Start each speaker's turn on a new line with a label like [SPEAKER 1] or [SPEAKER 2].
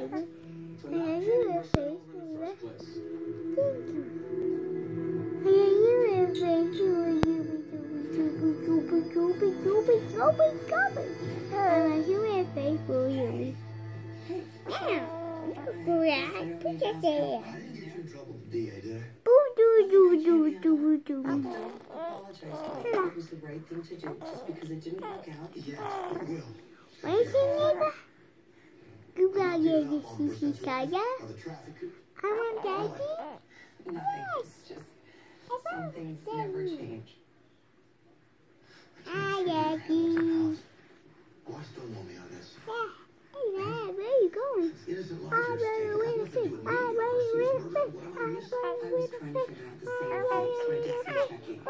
[SPEAKER 1] for
[SPEAKER 2] I you
[SPEAKER 1] place.
[SPEAKER 2] Thank you. I you a face you. Choopy, choopy, choopy, choopy. I gave you a face you.
[SPEAKER 3] I didn't get you in trouble with the DA, did I?
[SPEAKER 4] It was the right thing to do just because it didn't work out.
[SPEAKER 3] Yeah, well,
[SPEAKER 2] Where's your neighbor? You
[SPEAKER 3] up on
[SPEAKER 2] sissy?
[SPEAKER 3] Are traffic
[SPEAKER 2] I daddy.
[SPEAKER 4] Nothing. Just some.
[SPEAKER 2] Hi, daddy. Yeah. Hey, Dad, where are you going? I
[SPEAKER 3] lives are
[SPEAKER 2] really
[SPEAKER 3] at
[SPEAKER 2] want
[SPEAKER 3] stake.
[SPEAKER 2] to see.
[SPEAKER 3] has nothing to do
[SPEAKER 2] I
[SPEAKER 3] with me.
[SPEAKER 2] really want to
[SPEAKER 3] What am I
[SPEAKER 2] see. I
[SPEAKER 4] I was
[SPEAKER 2] really
[SPEAKER 4] trying
[SPEAKER 2] want
[SPEAKER 4] to
[SPEAKER 2] to
[SPEAKER 4] figure